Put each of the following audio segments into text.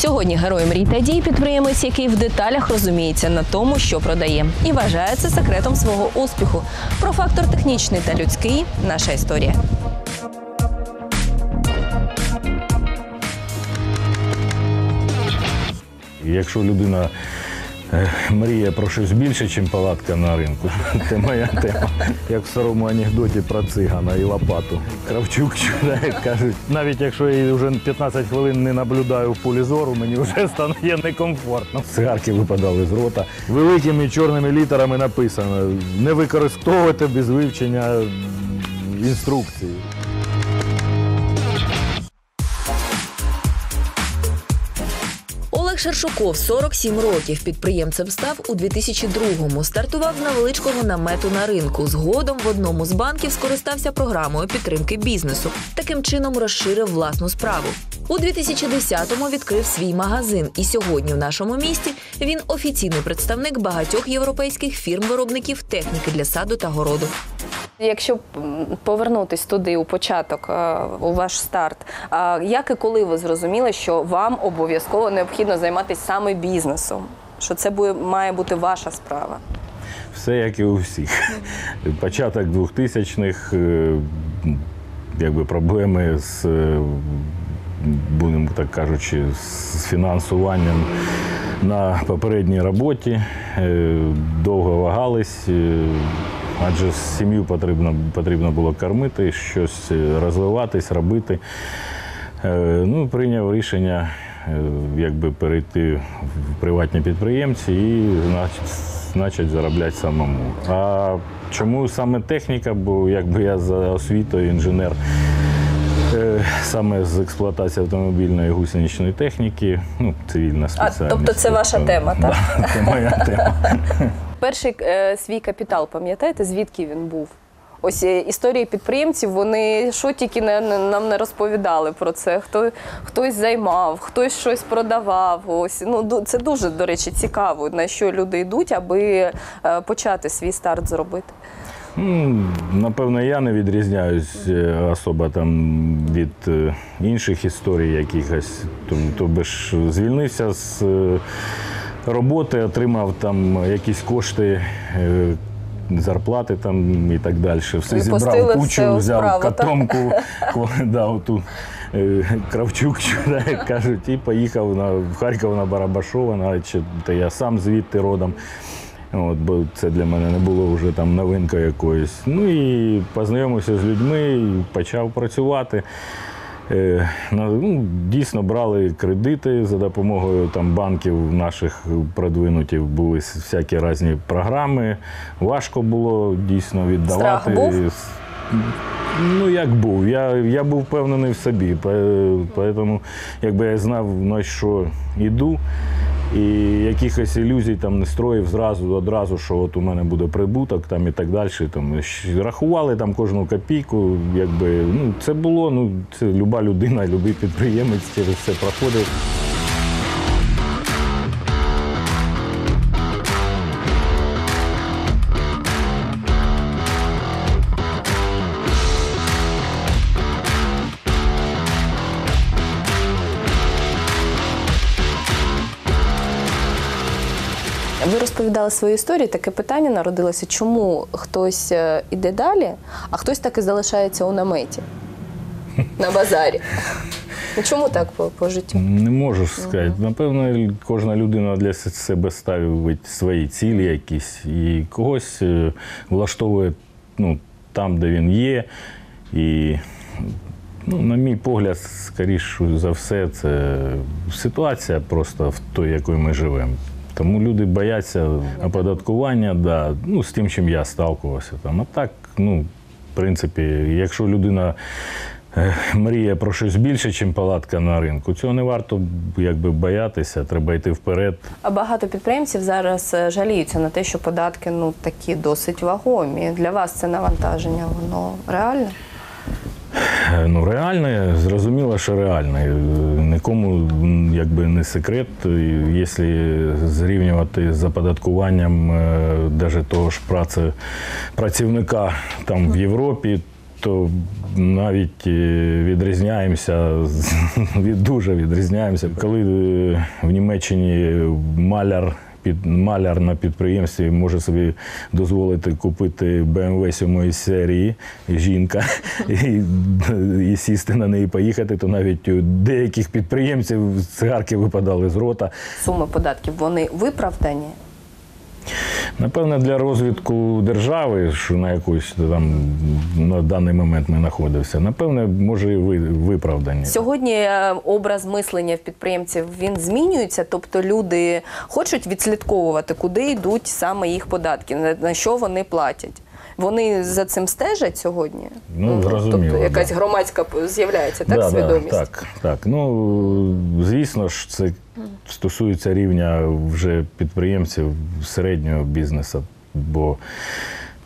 Сьогодні герой мрій та дій підприємець, який в деталях розуміється на тому, що продає, і вважає це секретом свого успіху. Про фактор технічний та людський наша історія. Якщо людина мріє про щось більше, ніж палатка на ринку, це моя тема. Як в старому анекдоті про цигана і лопату. Кравчук чудає, кажуть, навіть якщо я вже 15 хвилин не наблюдаю в полі зору, мені вже стає некомфортно. Цигарки випадали з рота. Великими чорними літерами написано: не використовуйте без вивчення інструкції. Шершуков 47 років. Підприємцем став у 2002-му. Стартував з невеличкого намету на ринку. Згодом в одному з банків скористався програмою підтримки бізнесу. Таким чином розширив власну справу. У 2010-му відкрив свій магазин, і сьогодні в нашому місті він офіційний представник багатьох європейських фірм-виробників техніки для саду та городу. Якщо повернутись туди у початок, е, у ваш старт, е, як і коли ви зрозуміли, що вам обов'язково необхідно займатися саме бізнесом? Що це буде, має бути ваша справа? Все як і у всіх. Початок 2000-х, е, якби проблеми з, будемо так кажучи, з фінансуванням на попередній роботі. Довго вагались, адже сім'ю потрібно, потрібно було кормити, щось е, розвиватись, робити. Е, Ну, прийняв рішення е, якби перейти в приватні підприємці і значить заробляти самому. А чому саме техніка? Бо якби я за освітою інженер саме з експлуатації автомобільної гусеничної техніки, ну, цивільна спеціальність. тобто це ваша тема, так? Да, це моя тема. Перший е, свій капітал, пам'ятаєте, звідки він був? Ось е, історії підприємців, вони що тільки не, не- нам не розповідали про це. Хто, хтось займав, хтось щось продавав. Ось ну це дуже, до речі, цікаво, на що люди йдуть, аби е, почати свій старт зробити. Напевно, я не відрізняюсь е, особо там від е, інших історій якихось. Ж звільнився з роботи, отримав там якісь кошти. е, Зарплати там і так далі. Все І зібрав кучу, взяв справу, так? котомку, ко- да, оту, е, Кравчук, як кажуть, і поїхав на, в Харків на Барабашова, навіть та я сам звідти родом. От, бо це для мене не було вже там новинкою якоюсь. Ну і познайомився з людьми, почав працювати. Е, ну, дійсно брали кредити за допомогою там, банків наших продвинутів, були всякі різні програми. Важко було дійсно віддавати. Страх був? Ну, як був. Я, я був впевнений в собі. Тому, якби я знав, на що йду, і якихось ілюзій там не строїв зразу, одразу, що от у мене буде прибуток там і так далі. Там, рахували там кожну копійку. Якби, ну, це було, ну, це люба людина, любий підприємець через це проходив. Розповідали свою історію. Таке питання народилося, чому хтось е, іде далі, а хтось так і залишається у наметі на базарі. Ну, Чому так по, по життю? Не можу сказати. Напевно, кожна людина для себе ставить свої цілі якісь, і когось е, влаштовує ну, там, де він є. І, ну, на мій погляд, скоріш за все, це ситуація просто в той, якою ми живемо. Тому люди бояться оподаткування, да, ну, з тим, чим я сталкувався. Там. А так, ну, в принципі, якщо людина е, мріє про щось більше, ніж палатка на ринку, цього не варто якби, боятися, треба йти вперед. А багато підприємців зараз е, жаліються на те, що податки ну такі досить вагомі. Для вас це навантаження, воно реальне? Е, Ну, реально, зрозуміло, що реально. Е, Нікому якби не секрет, якщо зрівнювати з оподаткуванням навіть того ж праці, працівника там в Європі, то навіть е, відрізняємося, від- дуже відрізняємося. Коли е, в Німеччині маляр. Під маляр на підприємстві може собі дозволити купити BMW 7 серії жінка і, і сісти на неї поїхати, то навіть у деяких підприємців цигарки випадали з рота. Суми податків вони виправдані. Напевне, для розвитку держави, що на якусь там на даний момент ми знаходився, напевне, може і ви- виправдані. Сьогодні е, образ мислення в підприємців він змінюється, тобто люди хочуть відслідковувати, куди йдуть саме їх податки, на що вони платять. Вони за цим стежать сьогодні. Ну, зрозуміло, Тобто якась да. громадська з'являється, так, Да, да, свідомість? так, так. Ну, звісно ж, це стосується рівня вже підприємців середнього бізнесу, бо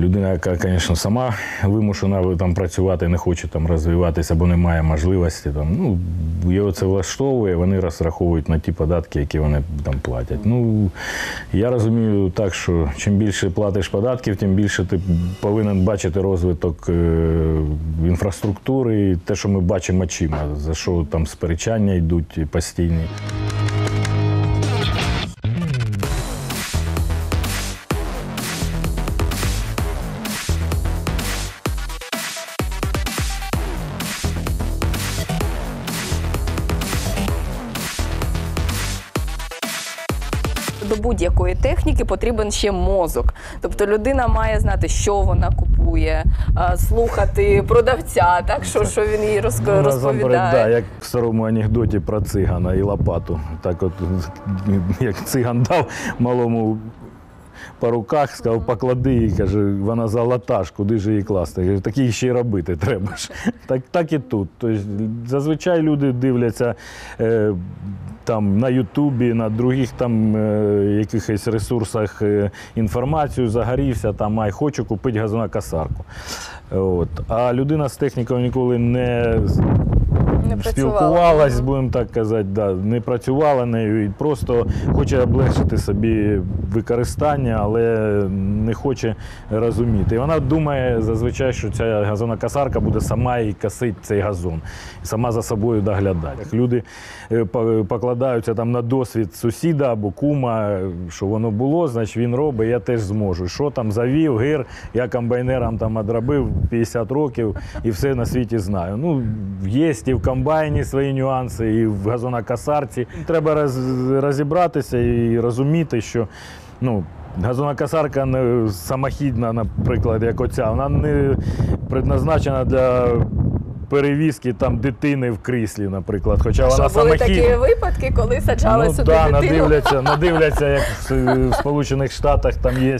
людина, яка, звісно, сама вимушена там працювати, не хоче там розвиватися, або не має можливості. Там, ну, його це влаштовує, вони розраховують на ті податки, які вони там платять. Ну, я розумію так, що чим більше платиш податків, тим більше ти повинен бачити розвиток е, інфраструктури, те, що ми бачимо очима, за що там сперечання йдуть постійні. Будь-якої потрібен ще мозок. Тобто людина має знати, що вона купує, слухати продавця, так що, що він їй Ну, розповідає. да, як в старому анекдоті про цигана і лопату. Так от, як циган дав малому по руках, сказав, поклади її, каже, вона золота ж, куди ж її класти? Я кажу, так її ще й робити треба ж. Так, так і тут. Тобто, зазвичай люди дивляться е, там на Ютубі, на других там е, якихось ресурсах е, інформацію, загорівся, там, ай, хочу купити газонокосарку. От. А людина з технікою ніколи не Не спілкувалась, будемо так казати, да, не працювала нею і просто хоче облегшити собі використання, але не хоче розуміти. І вона думає зазвичай, що ця газонокосарка буде сама і косити цей газон, і сама за собою доглядати. Люди е, покладаються там на досвід сусіда або кума, що воно було, значить він робить, я теж зможу. Що там завів, гир, я комбайнерам там одробив 50 років і все на світі знаю. Ну, є і в комбайні свої нюанси, і в газонокосарці. Треба роз- розібратися і розуміти, що ну, газонокосарка не самохідна, наприклад, як оця, вона не предназначена для. Перевізки там дитини в кріслі, наприклад. Хоча вона Що були самохідна. такі випадки, коли саджали Ну, сюди да, дитину. надивляться, надивляться, як в, в Сполучених Штатах там є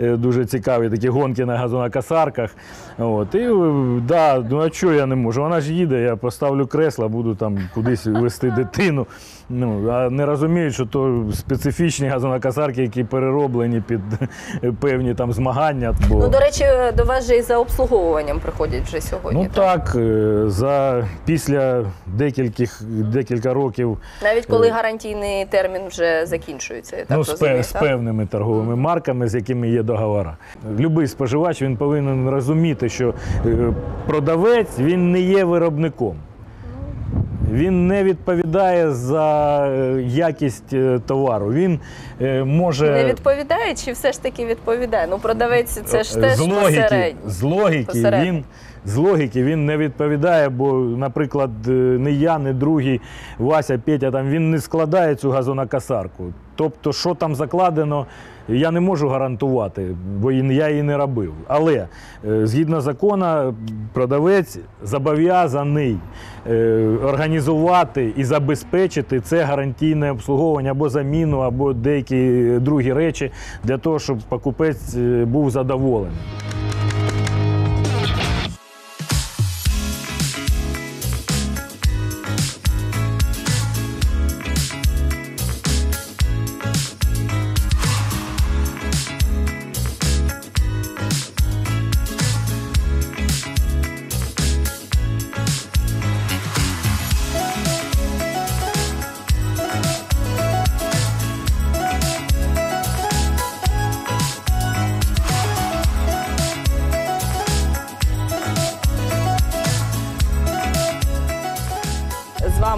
е, дуже цікаві такі гонки на газонокосарках. От. І е, да, ну а чого я не можу? Вона ж їде, я поставлю кресло, буду там кудись вести дитину. Ну, а не розуміють, що то специфічні газонокосарки, які перероблені під певні там змагання. Бо... Ну, до речі, до вас же і за обслуговуванням приходять вже сьогодні. Ну так, е, за після декільких декілька років Навіть коли гарантійний термін вже закінчується, я так ну, з, розумію, з так? певними торговими марками, з якими є договори. Любий споживач він повинен розуміти, що е, продавець він не є виробником. Він не відповідає за е, якість е, товару. Він може Не відповідає чи все ж таки відповідає? Ну, продавець це ж теж з логіки, посередньо. з логіки Посередньо. він. З логіки він не відповідає, бо, наприклад, е, не я, не другий Вася, Петя, там він не складає цю газонокосарку. Тобто, що там закладено, я не можу гарантувати, бо я її не робив. Але е, згідно закону, продавець зобов'язаний е, організувати і забезпечити це гарантійне обслуговування або заміну, або деякі другі речі для того, щоб покупець був задоволений.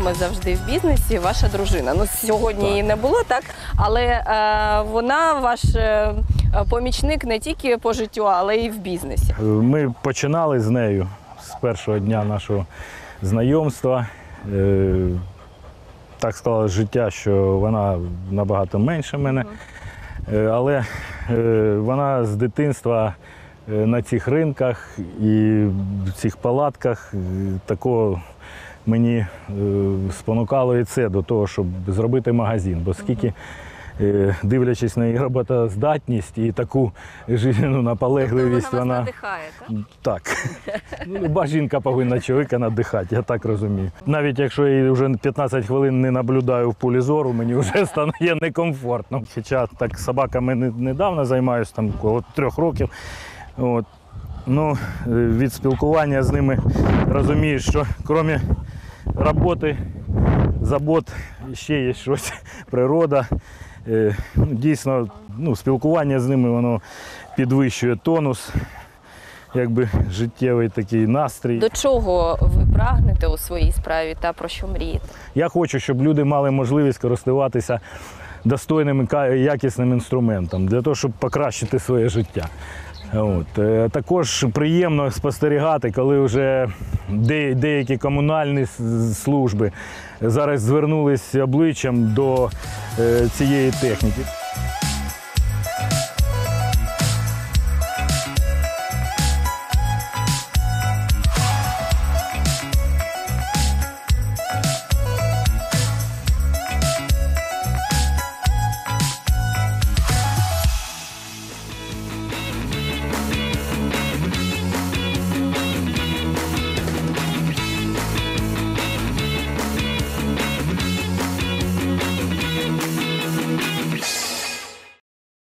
Вами завжди в бізнесі ваша дружина. Ну сьогодні її не було, так але е, вона ваш е, помічник не тільки по життю, але й в бізнесі. Ми починали з нею з першого дня нашого знайомства. Е, Так склалось життя, що вона набагато менше мене. Е, Але е, вона з дитинства е, на цих ринках і в цих палатках е, такого мені е, спонукало і це до того, щоб зробити магазин. Бо скільки, е, дивлячись на її роботоздатність і таку жизненну наполегливість, вона. Так. Ну, Люба жінка повинна чоловіка надихати, я так розумію. Навіть якщо я її вже 15 хвилин не наблюдаю в полі зору, мені вже стає некомфортно. Хоча так собаками недавно займаюся, там коло трьох років. От. Ну, е, від спілкування з ними розумієш, що крім роботи, забот, ще є щось, природа. Е, ну, Дійсно, ну, спілкування з ними воно підвищує тонус якби життєвий такий настрій. До чого ви прагнете у своїй справі та про що мрієте? Я хочу, щоб люди мали можливість користуватися достойним і якісним інструментом для того, щоб покращити своє життя. От. Е, Також приємно спостерігати, коли вже деякі комунальні служби зараз звернулись обличчям до е, цієї техніки.